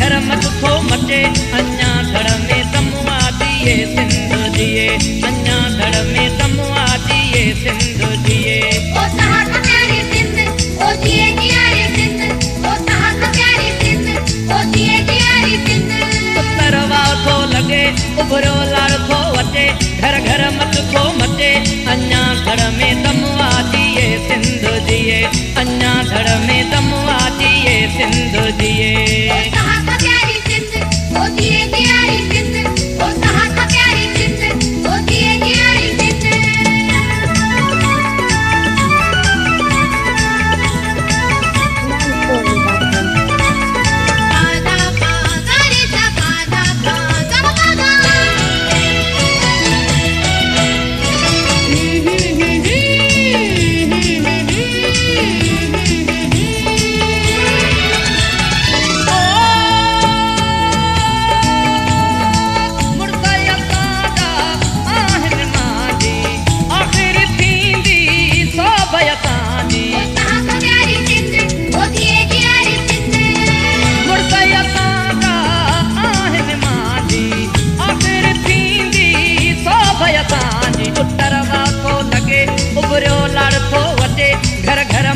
धर्म सुठो मटे अञा धड़ में समादिए सिंधु जिए अञा धड़ में समादिए सिंधु जिए उभरो लाड़ थो वटे घर घर मत को